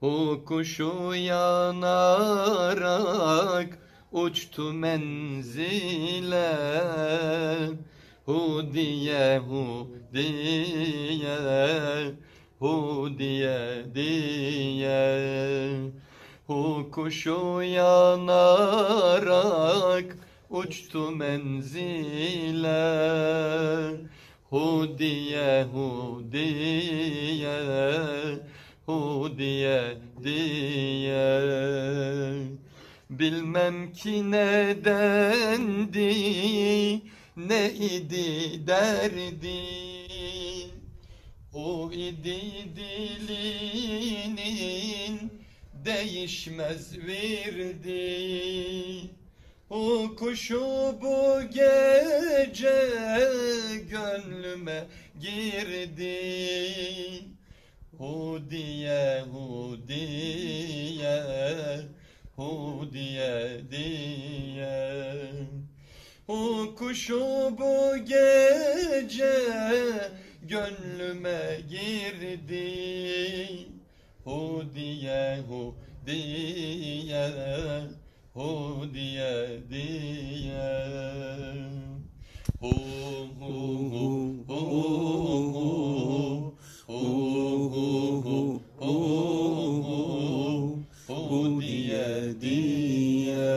O kuşu yanarak uçtu menzile. Hu diye hu diye hu diye diye. Hu kuşu yanarak uçtu menzile Hu diye hu diye. Bilmem ki nedendi ne idi derdi. O idi dilinin değişmez virdi O kuşu bu gece gönlüme girdi. Hudiye Hudiye Hudiye diye. O kuşu bu gece gönlüme girdi. Hudiye Hudiye Hudiye diye. Hudiye قوموا قضي ديا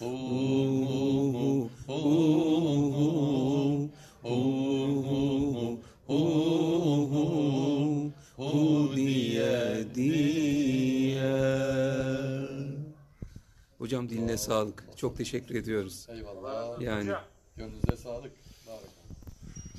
قوموا قوموا قوموا قوموا قضي ديا Hocam diline sağlık. Çok teşekkür ediyoruz. Eyvallah. Yani. Gönlünüze sağlık. Baraka.